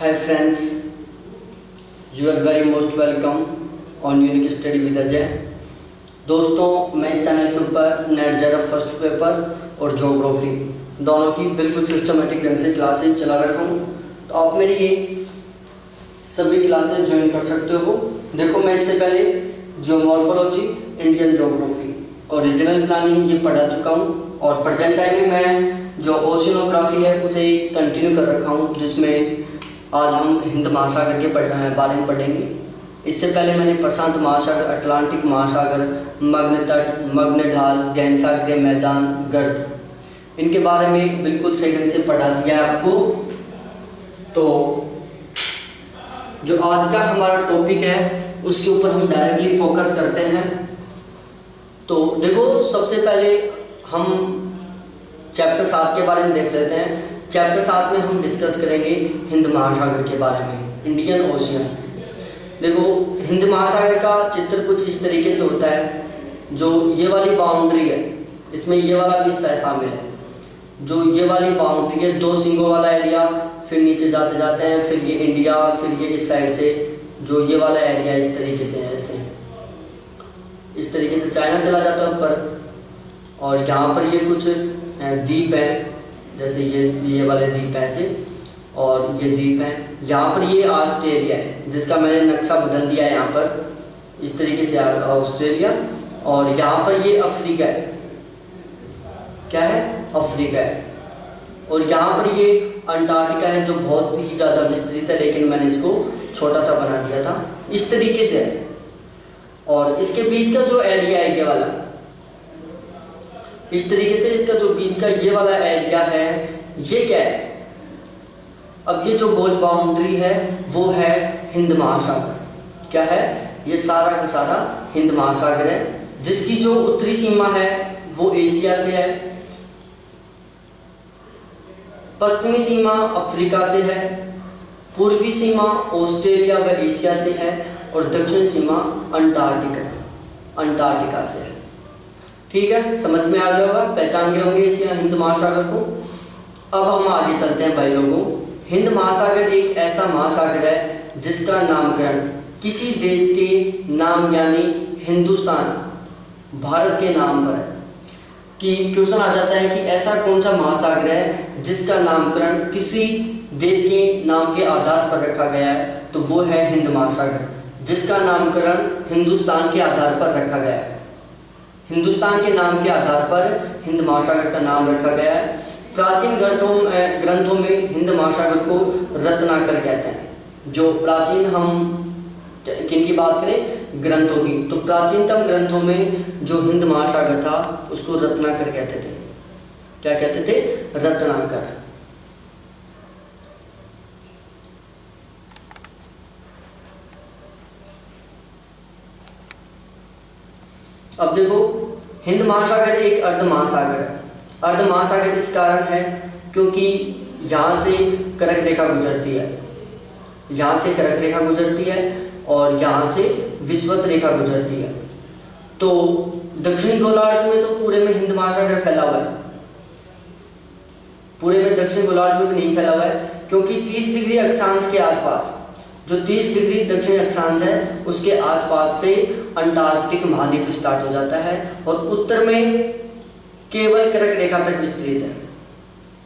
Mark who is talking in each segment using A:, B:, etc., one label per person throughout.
A: Hi friends, you are very most welcome on Unique Study with Ajay. दोस्तों मैं इस channel के ऊपर नेट जरा फ़र्स्ट पेपर और जोग्राफी दोनों की बिल्कुल सिस्टमेटिक ढंग से क्लासेज चला रखा हूँ तो आप मेरी ये सभी क्लासेज ज्वाइन कर सकते हो देखो मैं इससे पहले जियोमॉर्फोलॉजी इंडियन जोग्राफी और रीजनल प्लानिंग ये पढ़ा चुका हूँ और प्रेजेंट टाइम में मैं जो ओशनोग्राफी है उसे कंटिन्यू कर रखा हूँ जिसमें आज हम हिंद महासागर के बारे में पढ़ेंगे। इससे पहले मैंने प्रशांत महासागर, अटलांटिक महासागर मग्न तट मग्न ढाल गहन सागरीय मैदान, गर्द। इनके बारे में बिल्कुल सही ढंग से पढ़ा दिया है आपको। तो जो आज का हमारा टॉपिक है, उसके ऊपर हम डायरेक्टली फोकस करते हैं। तो देखो, सबसे पहले हम चैप्टर सात के बारे में देख लेते हैं। चैप्टर सात में हम डिस्कस करेंगे हिंद महासागर के बारे में इंडियन ओशियन देखो, हिंद महासागर का चित्र कुछ इस तरीके से होता है, जो ये वाली बाउंड्री है, इसमें ये वाला भी शामिल है। जो ये वाली बाउंड्री है दो सिंगों वाला एरिया फिर नीचे जाते जाते हैं, फिर ये इंडिया फिर ये इस साइड से, जो ये वाला एरिया इस तरीके से है, ऐसे। इस तरीके से चाइना चला जाता है ऊपर, और यहाँ पर ये कुछ द्वीप है। जैसे ये ये वाले द्वीप हैं ऐसे, और ये द्वीप है। यहाँ पर ये ऑस्ट्रेलिया है, जिसका मैंने नक्शा बदल दिया है यहाँ पर, इस तरीके से ऑस्ट्रेलिया। और यहाँ पर ये अफ्रीका है। क्या है? अफ्रीका है। और यहाँ पर ये अंटार्कटिका है, जो बहुत ही ज़्यादा विस्तृत है, लेकिन मैंने इसको छोटा सा बना दिया था। इस तरीके से है। और इसके बीच का जो एरिया है, ये वाला इस तरीके से इसका जो बीच का ये वाला एरिया है, ये क्या है? अब ये जो गोल बाउंड्री है, वो है हिंद महासागर। क्या है? ये सारा का सारा हिंद महासागर है, जिसकी जो उत्तरी सीमा है, वो एशिया से है। पश्चिमी सीमा अफ्रीका से है, पूर्वी सीमा ऑस्ट्रेलिया व एशिया से है, और दक्षिण सीमा अंटार्कटिका अंटार्कटिका से है। ठीक है? समझ में आ गया होगा? पहचान गए होंगे इस हिंद महासागर को। अब हम आगे चलते हैं भाई लोगों। हिंद महासागर एक ऐसा महासागर है जिसका नामकरण किसी देश के नाम यानी हिंदुस्तान, भारत के नाम पर है। कि क्वेश्चन आ जाता है कि ऐसा कौन सा महासागर है जिसका नामकरण किसी देश के नाम के आधार पर रखा गया है? तो वो है हिंद महासागर, जिसका नामकरण हिंदुस्तान के आधार पर रखा गया है। हिंदुस्तान के नाम के आधार पर हिंद महासागर का नाम रखा गया है। प्राचीन ग्रंथों ग्रंथों में हिंद महासागर को रत्नाकर कहते हैं, जो प्राचीन हम किन की बात करें? ग्रंथों की। तो प्राचीनतम ग्रंथों में जो हिंद महासागर था, उसको रत्नाकर कहते थे। क्या कहते थे? रत्नाकर। अब देखो, हिंद महासागर एक अर्ध महासागर है। अर्ध महासागर इस कारण है क्योंकि यहाँ से करक रेखा गुजरती है। यहाँ से करक रेखा गुजरती है और यहाँ से विश्वत रेखा गुजरती है। तो दक्षिणी गोलार्ध में तो पूरे में हिंद महासागर फैला हुआ है। पूरे में दक्षिण गोलार्ध में भी नहीं फैला हुआ है, क्योंकि 30 डिग्री अक्षांश के आसपास जो 30 डिग्री दक्षिण अक्षांश है, उसके आसपास से अंटार्कटिक महाद्वीप स्टार्ट हो जाता है और उत्तर में केवल करक रेखा तक विस्तृत है।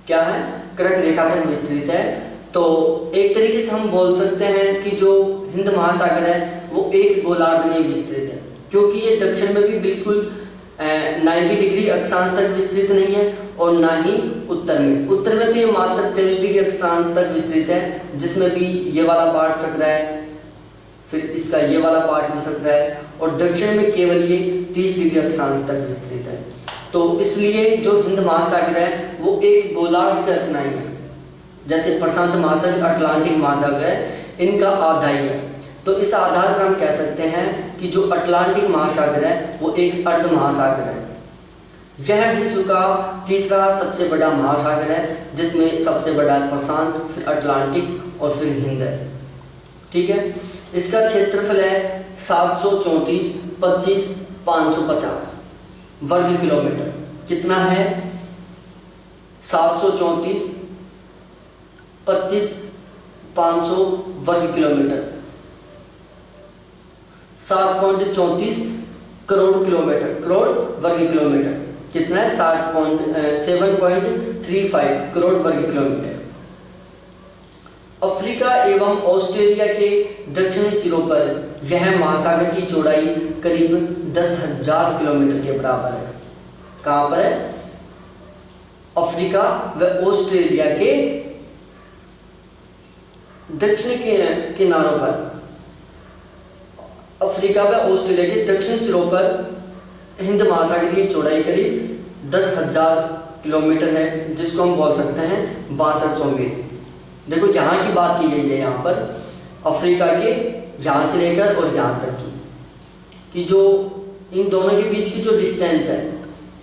A: क्या है? करक रेखा तक विस्तृत है। तो एक तरीके से हम बोल सकते हैं कि जो हिंद महासागर है, वो एक गोलार्ध में विस्तृत है, क्योंकि ये दक्षिण में भी बिल्कुल नाइन्टी डिग्री अक्षांश तक विस्तृत नहीं है और ना ही उत्तर में। उत्तर में तो ये मात्र तेईस डिग्री अक्षांश तक विस्तृत है, जिसमें भी ये वाला पार्ट सक रहा है, फिर इसका ये वाला पार्ट भी सक रहा है, और दक्षिण में केवल ये तीस डिग्री अक्षांश तक विस्तृत है। तो इसलिए जो हिंद महासागर है, वो एक गोलार्ध का इतना ही। है जैसे प्रशांत महासागर, अटलांटिक महासागर है इनका आधा ही है। तो इस आधार पर हम कह सकते हैं कि जो अटलांटिक महासागर है, वो एक अर्ध महासागर है। यह विश्व का तीसरा सबसे बड़ा महासागर है, जिसमें सबसे बड़ा प्रशांत, फिर अटलांटिक और फिर हिंद है। ठीक है? इसका क्षेत्रफल है सात सौ चौंतीस, पच्चीस, पाँच सौ पचास वर्ग किलोमीटर। कितना है? सात सौ चौंतीस, पच्चीस 500 वर्ग किलोमीटर। सात पॉइंट चौंतीस करोड़ किलोमीटर, करोड़ वर्ग किलोमीटर। कितना है? साठ पॉइंट करोड़ वर्ग किलोमीटर। अफ्रीका एवं ऑस्ट्रेलिया के दक्षिणी सिरों पर यह महासागर की चौड़ाई करीब दस हज़ार किलोमीटर के बराबर है। कहाँ पर है? अफ्रीका व ऑस्ट्रेलिया के दक्षिणी किनारों पर। अफ्रीका व ऑस्ट्रेलिया के दक्षिणी सिरों पर हिंद महासागर की चौड़ाई करीब दस हज़ार किलोमीटर है, जिसको हम बोल सकते हैं बासठ सौ मील देखो, यहाँ की बात की गई है यहाँ पर, अफ्रीका के यहाँ से लेकर और यहाँ तक की, कि जो इन दोनों के बीच की जो डिस्टेंस है,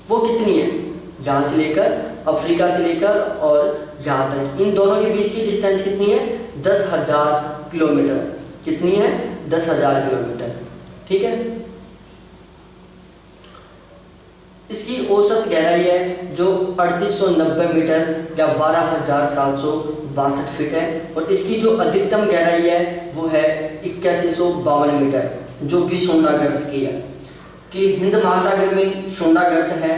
A: वो कितनी है? यहाँ से लेकर, अफ्रीका से लेकर और यहाँ तक। इन दोनों के बीच की डिस्टेंस कितनी है? दस हज़ार किलोमीटर। कितनी है? दस हज़ार किलोमीटर। ठीक है? इसकी औसत गहराई है जो अड़तीस सौ नब्बे मीटर या बारह हज़ार सात सौ बासठ फीट है और इसकी जो अधिकतम गहराई है वो है इक्यासी सौ बावन मीटर, जो कि सोनागर्त की है। कि हिंद महासागर में सोनागर्त है,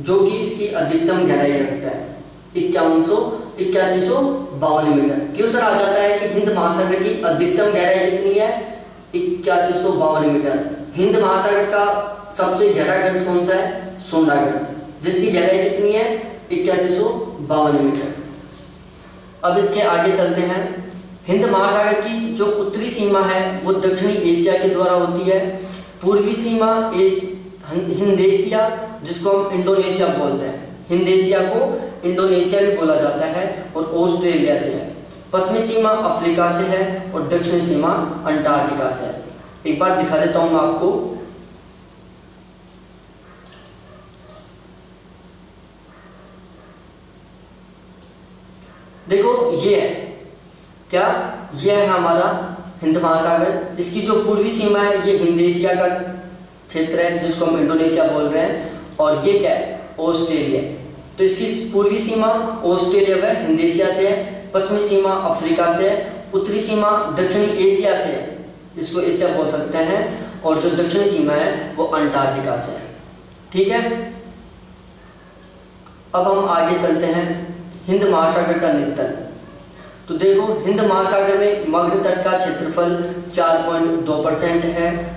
A: जो कि इसकी अधिकतम गहराई रखता है, इक्यावन सौ इक्यासी सौ बावन मीटर। क्यों सर आ जाता है कि हिंद महासागर की अधिकतम गहराई कितनी है? इक्यासी सौ बावन मीटर। हिंद महासागर का सबसे गहरा गर्त कौन सा है? सोंडा गर्त जिसकी गहराई कितनी है? इक्यासी सौ बावन मीटर। अब इसके आगे चलते हैं। हिंद महासागर की जो उत्तरी सीमा है, वो दक्षिणी एशिया के द्वारा होती है। पूर्वी सीमा एस हिंदेशिया जिसको हम इंडोनेशिया बोलते हैं। हिंदेशिया को इंडोनेशिया भी बोला जाता है और ऑस्ट्रेलिया से है। पश्चिमी सीमा अफ्रीका से है और दक्षिणी सीमा अंटार्कटिका से है। एक बार दिखा देता हूँ आपको। देखो, ये है। क्या? ये है हमारा हिंद महासागर। इसकी जो पूर्वी सीमा है, ये हिंद एशिया का क्षेत्र है, जिसको हम इंडोनेशिया बोल रहे हैं। और ये क्या है? ऑस्ट्रेलिया। तो इसकी पूर्वी सीमा ऑस्ट्रेलिया व हिंद एशिया से है। पश्चिमी सीमा अफ्रीका से, उत्तरी सीमा दक्षिणी एशिया से इसको एशिया बोल सकते हैं, और जो दक्षिणी सीमा है, वो अंटार्कटिका से ठीक है? अब हम आगे चलते हैं, हिंद महासागर का नितल। तो देखो, हिंद महासागर में मग्न तट का क्षेत्रफल 4.2 परसेंट है।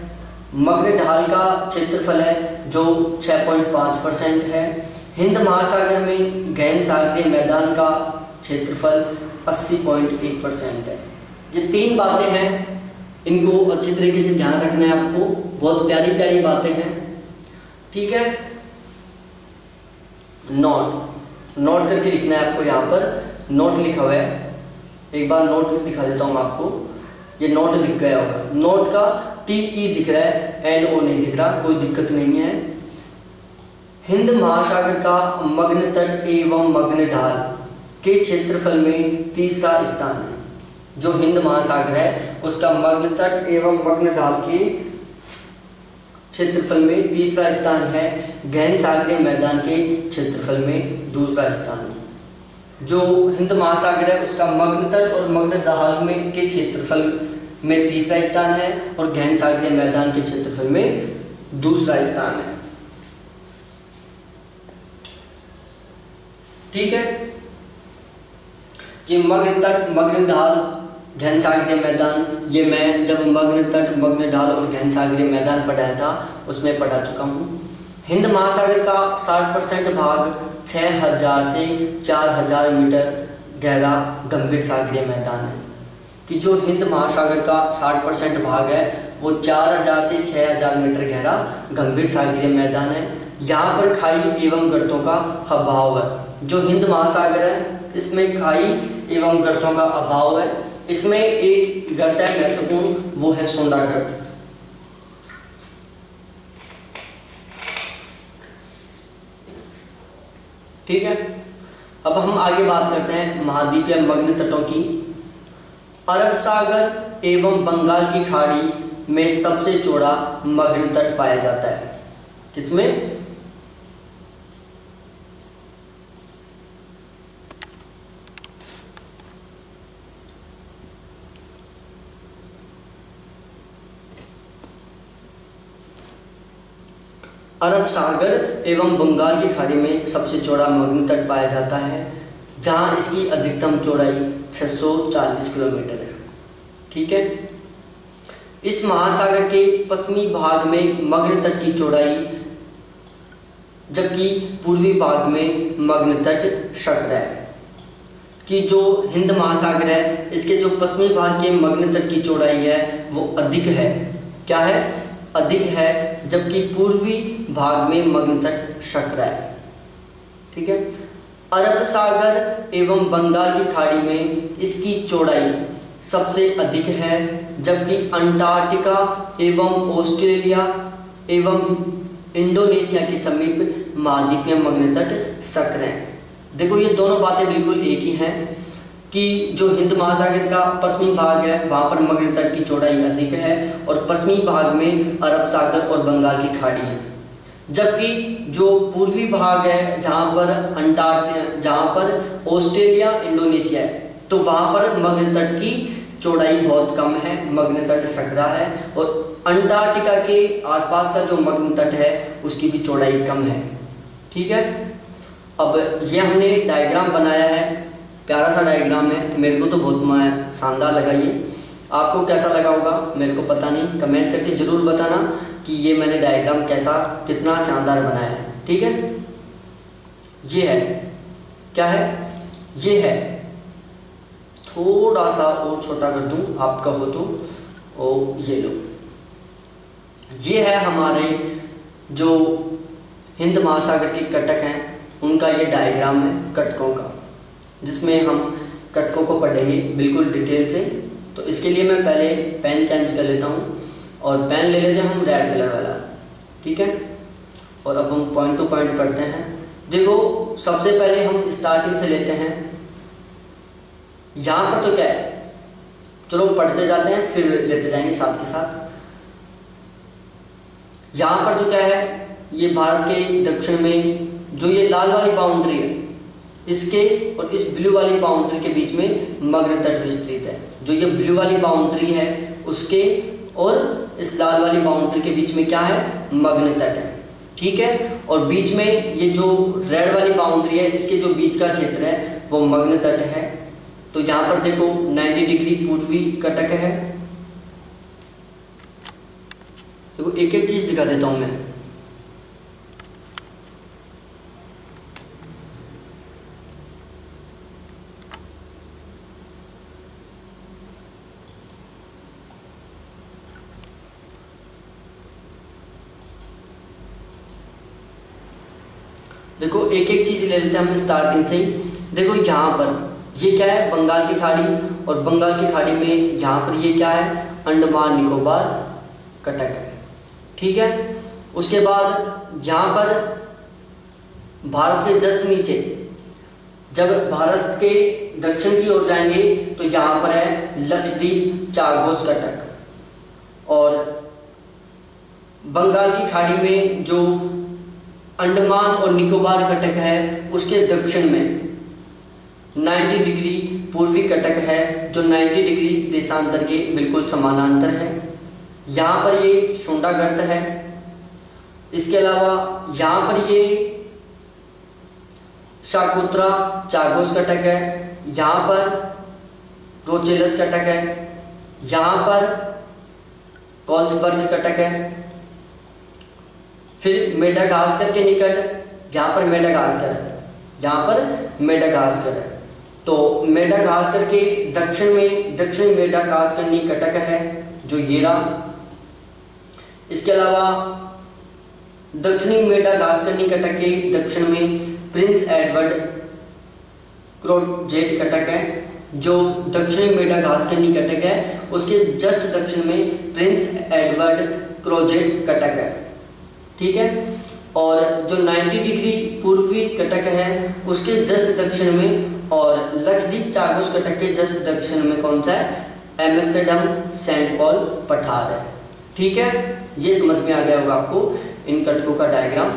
A: मग्न ढाल का क्षेत्रफल है, जो 6.5 परसेंट है। हिंद महासागर में गैन सागरीय मैदान का क्षेत्रफल 80.1 परसेंट है। ये तीन बातें हैं। इनको अच्छे तरीके से ध्यान रखना है आपको। बहुत प्यारी प्यारी बातें हैं। ठीक है? नोट नोट करके लिखना है आपको यहाँ पर। नोट लिखा हुआ है। एक बार नोट दिखा देता हूँ आपको। ये नोट दिख गया होगा। नोट का टी ई दिख रहा है। एन ओ नहीं दिख रहा। कोई दिक्कत नहीं है। हिंद महासागर का मग्न तट एवं मग्न ढाल। के क्षेत्रफल में तीसरा स्थान है। जो हिंद महासागर है, उसका मग्न तट एवं मग्न ढाल के क्षेत्रफल में तीसरा स्थान है। गहन सागरीय मैदान के क्षेत्रफल में दूसरा स्थान। है जो हिंद महासागर है, उसका मग्न तट और मग्न दहाल में के क्षेत्रफल में तीसरा स्थान है और गहन सागरीय मैदान के क्षेत्रफल में दूसरा स्थान है। ठीक है? कि मग्न तट, मग्न ढाल घन सागरीय मैदान, ये मैं जब मग्न तट, मग्न ढाल और घन सागरीय मैदान पढ़ाया था, उसमें पढ़ा चुका हूँ। हिंद महासागर का 60 परसेंट भाग छः हज़ार से चार हज़ार मीटर गहरा, गंभीर सागरीय मैदान है। कि जो हिंद महासागर का 60 परसेंट भाग है, वो चार हज़ार से छः हज़ार मीटर गहरा, गंभीर सागरीय मैदान है। यहाँ पर खाई एवं गर्तों का अभाव है। जो हिंद महासागर है, इसमें खाई एवं गर्तों का अभाव है। इसमें एक गर्त है, महत्वपूर्ण, वो है सोंडा गर्त ठीक है? अब हम आगे बात करते हैं महाद्वीप या मग्न तटों की। अरब सागर एवं बंगाल की खाड़ी में सबसे चौड़ा मग्न तट पाया जाता है। किसमें? अरब सागर एवं बंगाल की खाड़ी में सबसे चौड़ा मग्न तट पाया जाता है, जहाँ इसकी अधिकतम चौड़ाई 640 किलोमीटर है। ठीक है? इस महासागर के पश्चिमी भाग में मग्न तट की चौड़ाई, जबकि पूर्वी भाग में मग्न तट शक्त है। कि जो हिंद महासागर है, इसके जो पश्चिमी भाग के मग्न तट की चौड़ाई है, वो अधिक है। क्या है? अधिक है, जबकि पूर्वी भाग में मग्न तट शक्र है। ठीक है? अरब सागर एवं बंगाल की खाड़ी में इसकी चौड़ाई सबसे अधिक है, जबकि अंटार्कटिका एवं ऑस्ट्रेलिया एवं इंडोनेशिया के समीप मालदीप में मग्न तट सक्र हैं। देखो, ये दोनों बातें बिल्कुल एक ही हैं कि जो हिंद महासागर का पश्चिमी भाग है, वहाँ पर मग्न तट की चौड़ाई अधिक है और पश्चिमी भाग में अरब सागर और बंगाल की खाड़ी है। जबकि जो पूर्वी भाग है, जहाँ पर अंटार्क जहाँ पर ऑस्ट्रेलिया, इंडोनेशिया है तो वहाँ पर मग्न तट की चौड़ाई बहुत कम है मग्न तट सकरा है और अंटार्कटिका के आसपास का जो मग्न तट है, उसकी भी चौड़ाई कम है। ठीक है? अब ये हमने डायग्राम बनाया है। प्यारा सा डायग्राम है। मेरे को तो बहुत शानदार लगा ये। आपको कैसा लगा होगा? मेरे को पता नहीं। कमेंट करके ज़रूर बताना। कि ये मैंने डायग्राम कैसा, कितना शानदार बनाया है, ठीक है? ये है। क्या है? ये है। थोड़ा सा और छोटा कर दूँ आपका हो तो ओ ये लो। ये है हमारे जो हिंद महासागर के कटक हैं, उनका ये डायग्राम है कटकों का, जिसमें हम कटकों को पढ़ेंगे बिल्कुल डिटेल से। तो इसके लिए मैं पहले पेन चेंज कर लेता हूँ। और पेन ले लेते हैं हम रेड कलर वाला। ठीक है? और अब हम पॉइंट टू पॉइंट पढ़ते हैं। देखो, सबसे पहले हम स्टार्टिंग से लेते हैं। यहाँ पर तो क्या है? चलो पढ़ते जाते हैं, फिर लेते जाएँगे साथ के साथ। यहाँ पर तो क्या है? ये भारत के दक्षिण में जो ये लाल वाली बाउंड्री है, इसके और इस ब्लू वाली बाउंड्री के बीच में मग्न तट विस्तृत है। जो ये ब्लू वाली बाउंड्री है, उसके और इस लाल वाली बाउंड्री के बीच में क्या है? मग्न तट है। ठीक है? और बीच में ये जो रेड वाली बाउंड्री है, इसके जो बीच का क्षेत्र है, वो मग्न तट है। तो यहाँ पर देखो 90 डिग्री पूर्वी कटक है। देखो एक एक चीज़ दिखा देता हूँ मैं देखो एक एक चीज़ ले लेते हैं हम स्टार्टिंग से ही। देखो यहाँ पर, ये क्या है? बंगाल की खाड़ी। और बंगाल की खाड़ी में यहाँ पर ये क्या है? अंडमान निकोबार कटक ठीक है? उसके बाद यहाँ पर भारत के जस्ट नीचे, जब भारत के दक्षिण की ओर जाएँगे तो यहाँ पर है लक्षद्वीप चारघोष कटक। और बंगाल की खाड़ी में जो अंडमान और निकोबार कटक है, उसके दक्षिण में। 90 डिग्री पूर्वी कटक है, जो 90 डिग्री देशांतर के बिल्कुल समानांतर है। यहाँ पर ये गर्त है। इसके अलावा यहाँ पर ये शाकुत्रा चागोस कटक है। यहाँ पर रोचेलस कटक है। यहाँ पर कॉल्सबर्ग कटक है। फिर मेडागास्कर के निकट यहाँ पर मेडागास्कर है यहाँ पर मेडागास्कर है। तो मेडागास्कर के दक्षिण में, दक्षिण मेडागास्कर निकटक है, जो ये रहा इसके अलावा दक्षिणी मेडागास्कर निकटक के दक्षिण में प्रिंस एडवर्ड क्रोजेट कटक है, जो दक्षिणी मेडागास्कर निकटक है। उसके जस्ट दक्षिण में प्रिंस एडवर्ड क्रोजेट कटक है। ठीक है? और जो 90 डिग्री पूर्वी कटक है, उसके जस्ट दक्षिण में, और लक्षद्वीप चागोस कटक के जस्ट दक्षिण में कौन सा है? एमस्टरडम सेंट पॉल पठार है। ठीक है? ये समझ में आ गया होगा आपको इन कटकों का डायग्राम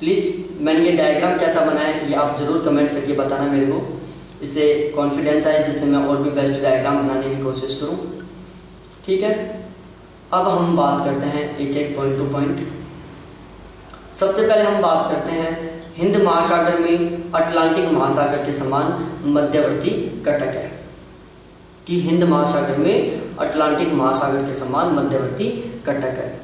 A: प्लीज़ मैंने ये डायग्राम कैसा बनाया है, ये आप ज़रूर कमेंट करके बताना मेरे को। इससे कॉन्फिडेंस आए, जिससे मैं और भी बेस्ट डायग्राम बनाने की कोशिश करूँ। ठीक है? अब हम बात करते हैं एक एक पॉइंट टू पॉइंट सबसे पहले हम बात करते हैं हिंद महासागर में अटलांटिक महासागर के समान मध्यवर्ती कटक है। कि हिंद महासागर में अटलांटिक महासागर के समान मध्यवर्ती कटक है।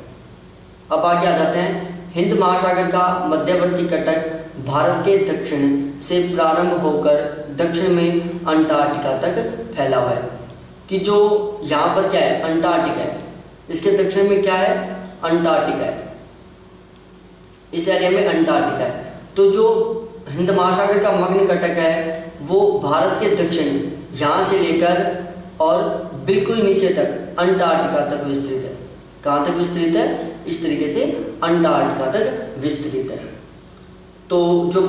A: अब आगे आ जाते हैं। हिंद महासागर का मध्यवर्ती कटक भारत के दक्षिण से प्रारंभ होकर दक्षिण में अंटार्कटिका तक फैला हुआ है। कि जो यहाँ पर क्या है? अंटार्कटिका है। इसके दक्षिण में क्या है? अंटार्कटिका है। इस एरिया में अंटार्कटिका है। तो जो हिंद महासागर का मग्न कटक है, वो भारत के दक्षिण, यहाँ से लेकर और बिल्कुल नीचे तक अंटार्कटिका तक विस्तृत है। कहाँ तक विस्तृत है? इस तरीके से अंटार्कटिका तक विस्तृत है। तो जो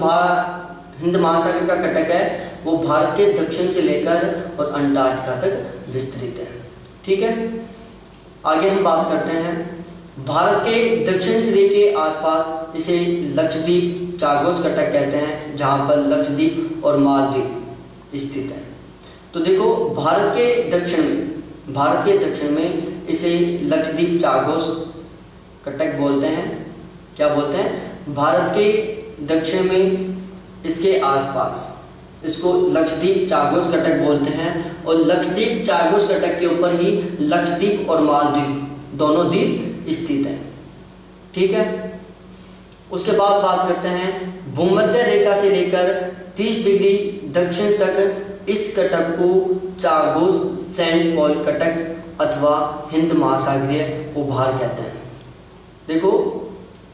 A: हिंद महासागर का कटक है, वो भारत के दक्षिण से लेकर और अंटार्कटिका तक विस्तृत है। ठीक है? आगे हम बात करते हैं। भारत के दक्षिण सिरे के आसपास इसे लक्षद्वीप चागोस कटक कहते हैं, जहाँ पर लक्षद्वीप और मालद्वीप स्थित है। तो देखो, भारत के दक्षिण में, भारत के दक्षिण में इसे लक्षद्वीप चागोस कटक बोलते हैं। क्या बोलते हैं? भारत के दक्षिण में इसके आसपास इसको लक्षद्वीप चागोस कटक बोलते हैं और लक्षद्वीप चागोस कटक के ऊपर ही लक्षद्वीप और मालद्वीप दोनों द्वीप स्थित है। ठीक है? उसके बाद बात करते हैं भूमध्य रेखा से लेकर 30 डिग्री दक्षिण तक इस कटक को चागोस सेंट पॉल कटक अथवा हिंद महासागरीय उभार कहते हैं। देखो,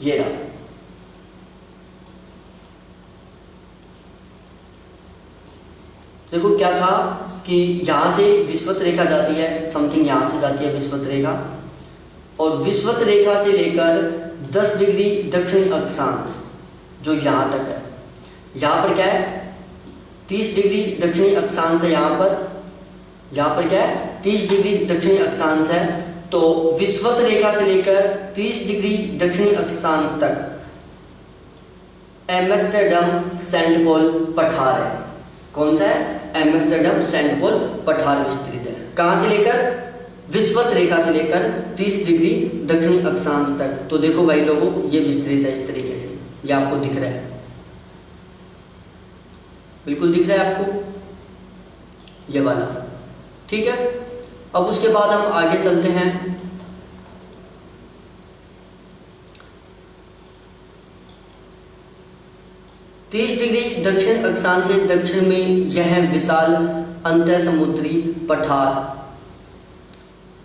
A: ये रहा। देखो क्या था कि यहाँ से विश्वत रेखा जाती है समथिंग यहाँ से जाती है विश्वत रेखा। और विश्वत रेखा से लेकर 10 डिग्री दक्षिणी अक्षांश, जो यहाँ तक है। यहाँ पर क्या है? 30 डिग्री दक्षिणी अक्षांश है यहाँ पर। यहाँ पर क्या है? 30 डिग्री दक्षिणी अक्षांश है। तो विश्वत रेखा से लेकर 30 डिग्री दक्षिणी अक्षांश तक एमस्टरडम सेंट पॉल पठार है। कौन सा है? एम्स्टरडम सेंट पॉल पठार विस्तृत है। कहाँ से लेकर? विश्वत रेखा से लेकर 30 डिग्री दक्षिणी अक्षांश तक। तो देखो भाई लोगों, ये विस्तृत है इस तरीके से। ये आपको दिख रहा है। बिल्कुल दिख रहा है आपको? ये वाला। ठीक है? अब उसके बाद हम आगे चलते हैं। तीस डिग्री दक्षिण अक्षांश से दक्षिण में यह विशाल अंत समुद्री पठार।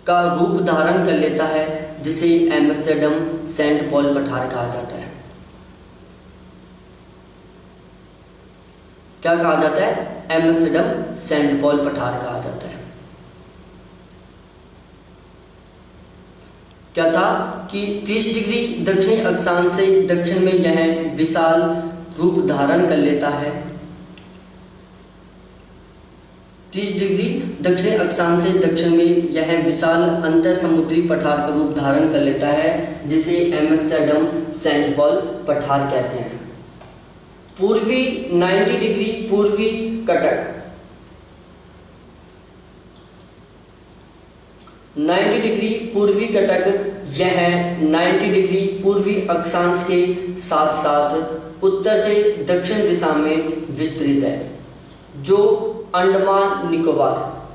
A: का रूप धारण कर लेता है, जिसे एम्स्टरडम सेंट पॉल पठार कहा जाता है। क्या कहा जाता है? एम्स्टरडम सेंट पॉल पठार कहा जाता है। क्या था कि 30 डिग्री दक्षिणी अक्षांश से दक्षिण में यह विशाल रूप धारण कर लेता है 30 डिग्री दक्षिण अक्षांश से दक्षिण में यह विशाल अंत समुद्री पठार का रूप धारण कर लेता है, जिसे एमस्टरडम सेंट पॉल पठार कहते हैं। पूर्वी 90 डिग्री पूर्वी कटक। 90 डिग्री पूर्वी कटक, यह 90 डिग्री पूर्वी अक्षांश के साथ साथ उत्तर से दक्षिण दिशा में विस्तृत है, जो अंडमान निकोबार।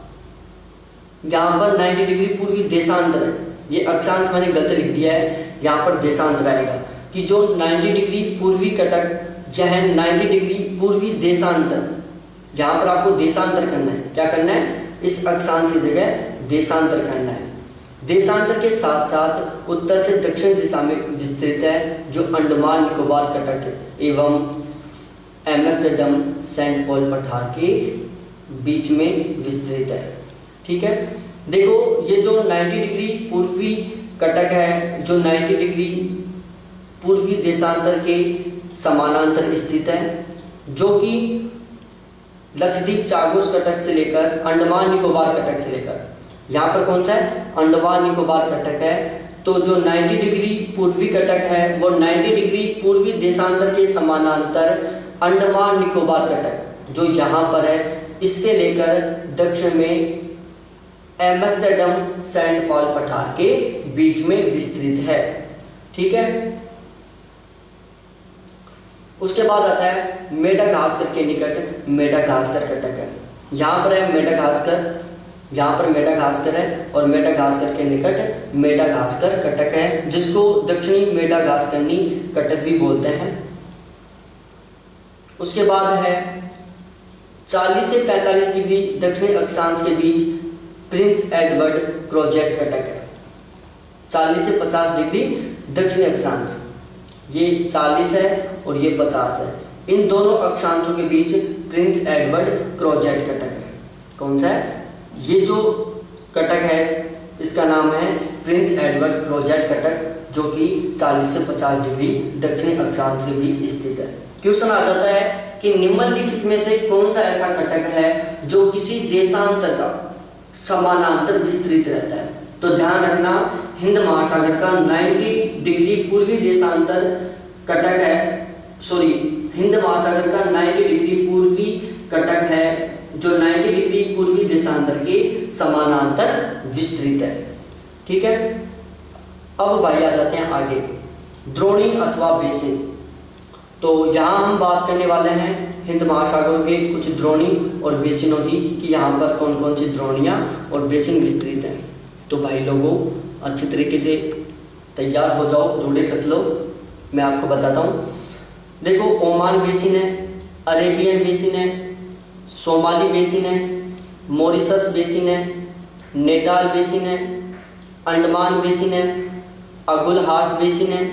A: यहाँ पर 90 डिग्री पूर्वी देशांतर है। ये अक्षांश मैंने गलत लिख दिया है। यहाँ पर देशांतर आएगा। कि जो 90 डिग्री पूर्वी कटक, यह 90 डिग्री पूर्वी देशांतर। यहाँ पर आपको देशांतर करना है। क्या करना है? इस अक्षांश की जगह देशांतर करना है। देशांतर के साथ साथ उत्तर से दक्षिण दिशा में विस्तृत है, जो अंडमान, निकोबार, कटक एवं एमएसडम सेंट पॉल पठार के बीच में विस्तृत है। ठीक है? देखो, ये जो 90 डिग्री पूर्वी कटक है, जो 90 डिग्री पूर्वी देशांतर के समानांतर स्थित है, जो कि लक्षद्वीप चागोस कटक से लेकर अंडमान निकोबार कटक से लेकर। यहाँ पर कौन सा है? अंडमान निकोबार कटक है। तो जो 90 डिग्री पूर्वी कटक है, वो 90 डिग्री पूर्वी देशांतर के समानांतर अंडमान निकोबार कटक, जो यहाँ पर है इससे लेकर दक्षिण में एमस्टरडम, सेंट पॉल पठार के बीच में विस्तृत है। ठीक है? उसके बाद आता है मेडागास्कर के निकट, मेडागास्कर कटक है। यहाँ पर है मेडागास्कर, यहाँ पर मेडागास्कर है और मेडागास्कर के निकट मेडागास्कर कटक है, जिसको दक्षिणी मेडागास्करनी कटक भी बोलते हैं। उसके बाद है 40 से 45 डिग्री दक्षिण अक्षांश के बीच प्रिंस एडवर्ड क्रोजेट कटक है। 40 से 50 डिग्री दक्षिण अक्षांश। ये 40 है और ये 50 है। इन दोनों अक्षांशों के बीच प्रिंस एडवर्ड क्रोजेट कटक है। कौन सा है? ये जो कटक है, इसका नाम है प्रिंस एडवर्ड क्रोजेट कटक जो कि 40 से 50 डिग्री दक्षिणी अक्षांश के बीच स्थित है। क्वेश्चन आ जाता है? कि निम्नलिखित में से कौन सा ऐसा कटक है जो किसी देशांतर का समानांतर विस्तृत रहता है? तो ध्यान रखना, हिंद महासागर का 90 डिग्री पूर्वी देशांतर कटक है सॉरी हिंद महासागर का 90 डिग्री पूर्वी कटक है, जो 90 डिग्री पूर्वी देशांतर के समानांतर विस्तृत है। ठीक है? अब भाई आ जाते हैं आगे। द्रोणी अथवा बेसिन। तो यहाँ हम बात करने वाले हैं हिंद महासागरों के कुछ द्रोणी और बेसिनों की कि यहाँ पर कौन कौन सी द्रोणियाँ और बेसिन विस्तृत हैं। तो भाई लोगों, अच्छे तरीके से तैयार हो जाओ, जुड़े कस लो। मैं आपको बताता हूँ। देखो, ओमान बेसिन है, अरेबियन बेसिन है, सोमाली बेसिन है, मॉरिशस बेसिन है, नेटाल बेसिन है, अंडमान बेसिन है, अगुलहास बेसिन है,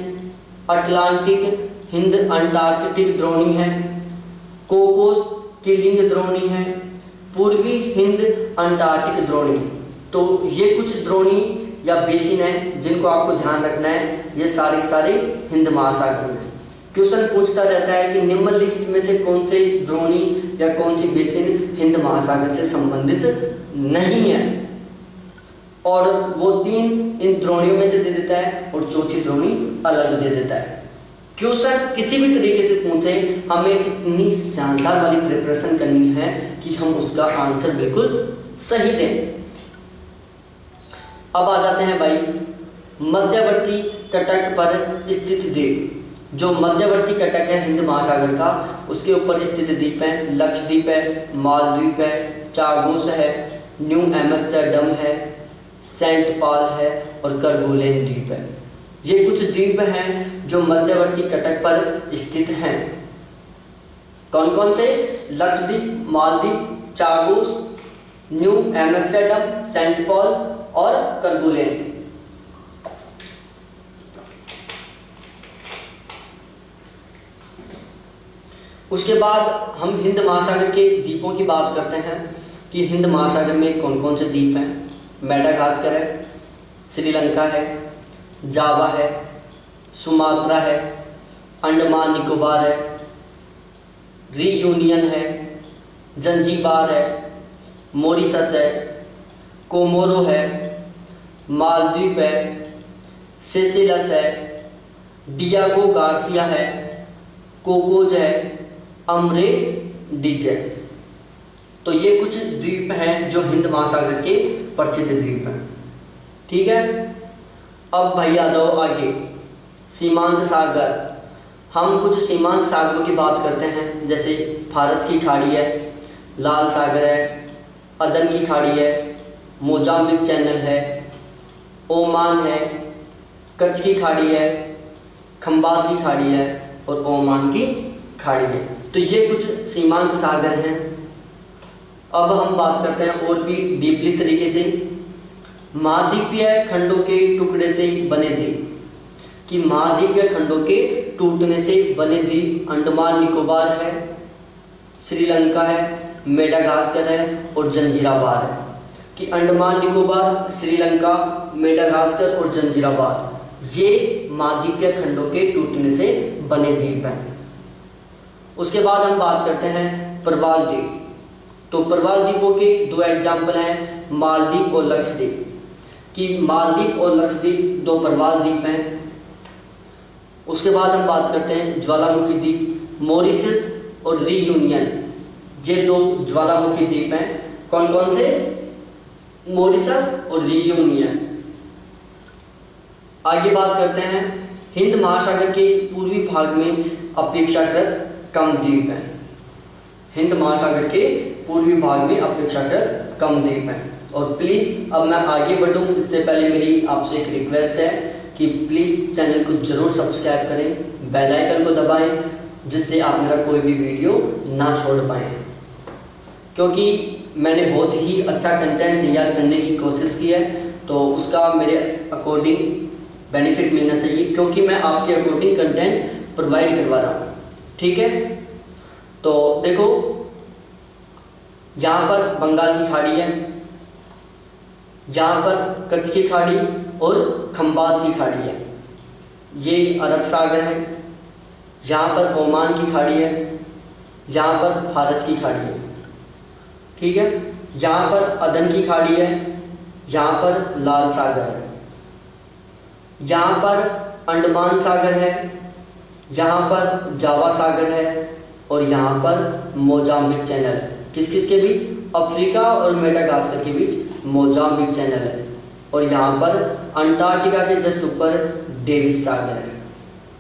A: अटलांटिक हिंद अंटार्कटिक द्रोणी है, कोकोस किलिंग द्रोणी है, पूर्वी हिंद अंटार्कटिक द्रोणी। तो ये कुछ द्रोणी या बेसिन है जिनको आपको ध्यान रखना है, ये सारे सारे हिंद महासागर में। क्वेश्चन पूछता रहता है कि निम्नलिखित में से कौन से द्रोणी या कौन सी बेसिन हिंद महासागर से संबंधित नहीं है? और वो तीन इन द्रोणियों में से दे देता है और चौथी द्रोणी अलग दे देता है। क्वेश्चन किसी भी तरीके से पूछे, हमें इतनी शानदार वाली प्रिपरेशन करनी है कि हम उसका आंसर बिल्कुल सही दें। अब आ जाते हैं भाई, मध्यवर्ती कटक पर स्थित द्वीप। जो मध्यवर्ती कटक है हिंद महासागर का, उसके ऊपर स्थित द्वीप है, लक्षद्वीप है, मालद्वीप है चागोस है, न्यू एमस्टरडम है, सेंट पॉल है और करगोलेन द्वीप है। ये कुछ द्वीप हैं जो मध्यवर्ती कटक पर स्थित हैं। कौन कौन से? Lakshadweep Maldives Chagos, New Amsterdam, Saint Paul और करगुलेन। उसके बाद हम हिंद महासागर के द्वीपों की बात करते हैं कि हिंद महासागर में कौन कौन से द्वीप हैं? मेडागास्कर है, श्रीलंका है जावा है, सुमात्रा है, अंडमान निकोबार है, रीयूनियन है, जंजीबार है मोरिसस है, कोमोरो है, मालद्वीप है, सेसिलस है, डियागो गार्सिया है, कोकोज है, अमरे डिज। है तो ये कुछ द्वीप हैं जो हिंद महासागर के प्रसिद्ध द्वीप हैं। ठीक है? अब भैया जाओ आगे। सीमांत सागर। हम कुछ सीमांत सागरों की बात करते हैं, जैसे फारस की खाड़ी है, लाल सागर है, अदन की खाड़ी है, मोजाम्बिक चैनल है, ओमान है, कच्छ की खाड़ी है खम्बात की खाड़ी है और ओमान की खाड़ी है। तो ये कुछ सीमांत सागर हैं। अब हम बात करते हैं और भी डीपली तरीके से महाद्वीपीय खंडों के टुकड़े से बने द्वीप कि महाद्वीपीय खंडों के टूटने से बने द्वीप अंडमान निकोबार है, श्रीलंका है, मेडागास्कर है और जंजीराबार है। कि अंडमान निकोबार, श्रीलंका, मेडागास्कर और जंजीराबार ये महाद्वीपीय खंडों के टूटने से बने द्वीप हैं। उसके बाद हम बात करते हैं प्रवाल द्वीप तो प्रवाल द्वीपों के दो एग्ज़ाम्पल हैं मालदीप और लक्षद्वीप। कि मालदीप और लक्षद्वीप दो प्रवाल द्वीप हैं। उसके बाद हम बात करते हैं ज्वालामुखी द्वीप मोरिसस और रीयूनियन। ये दो ज्वालामुखी द्वीप हैं। कौन कौन से? मोरिसस और रीयूनियन। आगे बात करते हैं। हिंद महासागर के पूर्वी भाग में अपेक्षाकृत कम द्वीप हैं। हिंद महासागर के पूर्वी भाग में अपेक्षाकृत कम द्वीप हैं। और प्लीज़ अब मैं आगे बढ़ूं। इससे पहले मेरी आपसे एक रिक्वेस्ट है कि प्लीज़ चैनल को ज़रूर सब्सक्राइब करें बेल आइकन को दबाएँ, जिससे आप मेरा कोई भी वीडियो ना छोड़ पाएँ। क्योंकि मैंने बहुत ही अच्छा कंटेंट तैयार करने की कोशिश की है तो उसका मेरे अकॉर्डिंग बेनिफिट मिलना चाहिए, क्योंकि मैं आपके अकॉर्डिंग कंटेंट प्रोवाइड करवा रहा हूँ। ठीक है? तो देखो, यहाँ पर बंगाल की खाड़ी है। यहाँ पर कच्छ की खाड़ी और खम्बात की खाड़ी है। ये अरब सागर है यहाँ पर ओमान की खाड़ी है यहाँ पर फारस की खाड़ी है। ठीक है? यहाँ पर अदन की खाड़ी है यहाँ पर लाल सागर है। यहाँ पर अंडमान सागर है यहाँ पर जावा सागर है, और यहाँ पर मोजाम्बिक चैनल। किस किस के बीच? अफ्रीका और मेडागास्कर के बीच। मोजाम्बिक चैनल है। और यहाँ पर अंटार्कटिका के जस्ट ऊपर डेविस सागर है।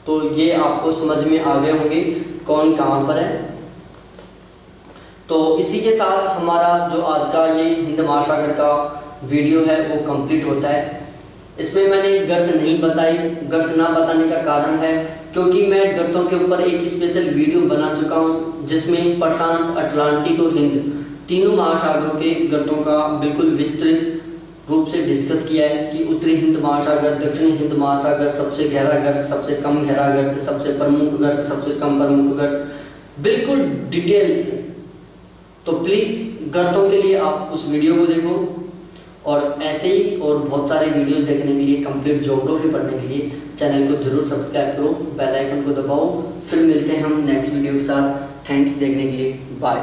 A: तो ये आपको समझ में आ गए होंगे कौन कहाँ पर है। तो इसी के साथ हमारा जो आज का ये हिंद महासागर का वीडियो है, वो कंप्लीट होता है। इसमें मैंने गर्त नहीं बताई। गर्त ना बताने का कारण है क्योंकि मैं गर्तों के ऊपर एक स्पेशल वीडियो बना चुका हूँ, जिसमें प्रशांत अटलांटिक और हिंद तीनों महासागरों के गर्तों का बिल्कुल विस्तृत रूप से डिस्कस किया है कि उत्तरी हिंद महासागर, दक्षिणी हिंद महासागर, सबसे गहरा गर्त सबसे कम गहरा गर्त सबसे प्रमुख गर्त सबसे कम प्रमुख गर्त बिल्कुल डिटेल से तो प्लीज़ गर्तों के लिए आप उस वीडियो को देखो और ऐसे ही और बहुत सारे वीडियोस देखने के लिए कंप्लीट जोग्राफी पढ़ने के लिए चैनल को ज़रूर सब्सक्राइब करो बेल आइकन को दबाओ। फिर मिलते हैं हम नेक्स्ट वीडियो के साथ। थैंक्स देखने के लिए। बाय